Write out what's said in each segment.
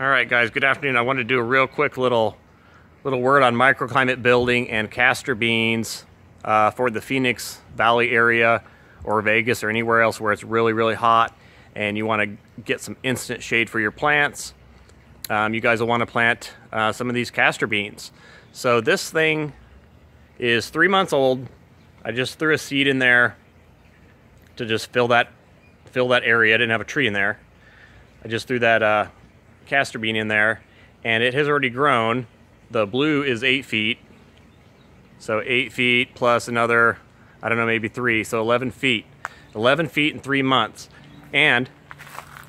All right, guys, good afternoon. I wanted to do a real quick little little word on microclimate building and castor beans uh, for the Phoenix Valley area or Vegas or anywhere else where it's really, really hot and you want to get some instant shade for your plants. Um, you guys will want to plant uh, some of these castor beans. So this thing is three months old. I just threw a seed in there to just fill that fill that area. I didn't have a tree in there. I just threw that uh, castor bean in there and it has already grown. The blue is eight feet. So eight feet plus another, I don't know, maybe three. So 11 feet. 11 feet in three months. And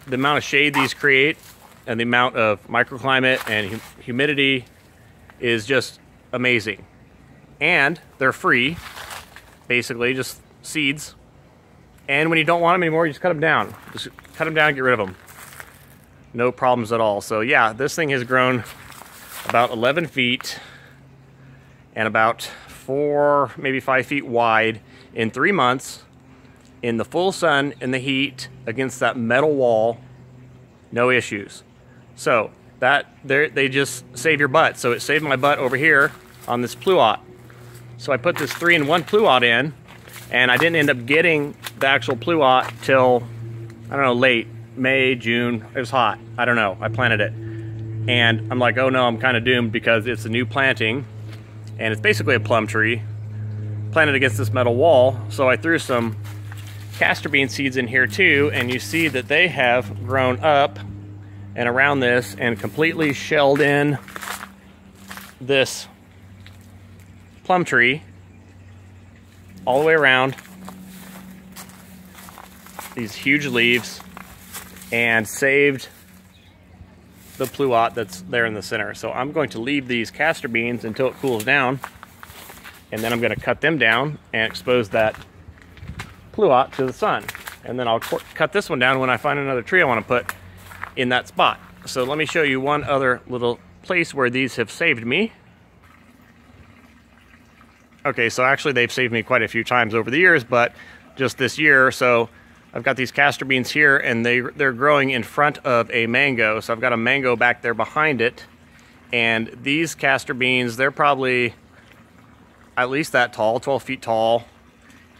the amount of shade these create and the amount of microclimate and humidity is just amazing. And they're free, basically, just seeds. And when you don't want them anymore, you just cut them down. Just cut them down and get rid of them no problems at all. So yeah, this thing has grown about 11 feet and about four, maybe five feet wide in three months in the full sun in the heat against that metal wall, no issues. So that they just save your butt. So it saved my butt over here on this pluot. So I put this three in one pluot in and I didn't end up getting the actual pluot till, I don't know, late. May, June. It was hot. I don't know. I planted it. And I'm like, oh no, I'm kind of doomed because it's a new planting and it's basically a plum tree planted against this metal wall. So I threw some castor bean seeds in here too and you see that they have grown up and around this and completely shelled in this plum tree all the way around these huge leaves and saved the pluot that's there in the center. So I'm going to leave these castor beans until it cools down and then I'm going to cut them down and expose that pluot to the sun. And then I'll cut this one down when I find another tree I want to put in that spot. So let me show you one other little place where these have saved me. Okay, so actually they've saved me quite a few times over the years, but just this year, so I've got these castor beans here and they, they're growing in front of a mango. So I've got a mango back there behind it. And these castor beans, they're probably at least that tall, 12 feet tall.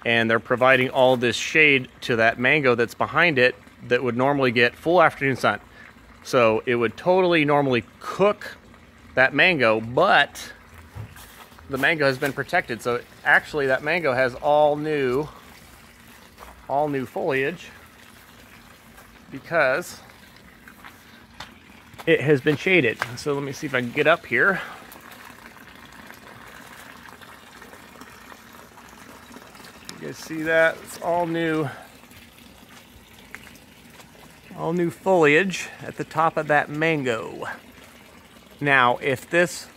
And they're providing all this shade to that mango that's behind it that would normally get full afternoon sun. So it would totally normally cook that mango, but the mango has been protected. So actually that mango has all new all new foliage because it has been shaded. So let me see if I can get up here. You guys see that? It's all new all new foliage at the top of that mango. Now, if this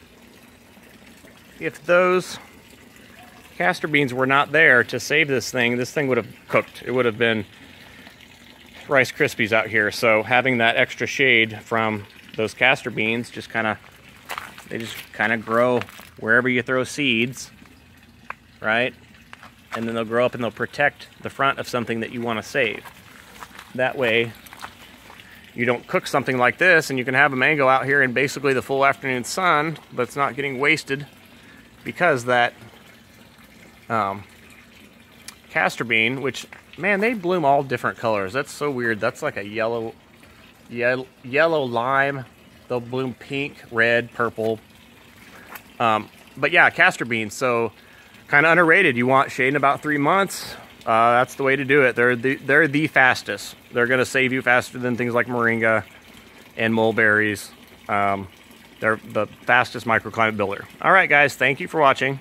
if those castor beans were not there to save this thing, this thing would have cooked. It would have been Rice Krispies out here. So having that extra shade from those castor beans just kind of, they just kind of grow wherever you throw seeds, right? And then they'll grow up and they'll protect the front of something that you want to save. That way, you don't cook something like this and you can have a mango out here in basically the full afternoon sun, but it's not getting wasted because that um, castor bean, which, man, they bloom all different colors. That's so weird. That's like a yellow, yellow, yellow lime. They'll bloom pink, red, purple. Um, but yeah, castor beans. So kind of underrated. You want shade in about three months. Uh, that's the way to do it. They're the, they're the fastest. They're going to save you faster than things like moringa and mulberries. Um, they're the fastest microclimate builder. All right, guys. Thank you for watching.